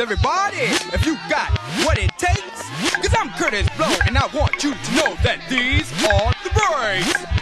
Everybody, if you got what it takes, cause I'm Kurtis Blow, and I want you to know that these are the breaks.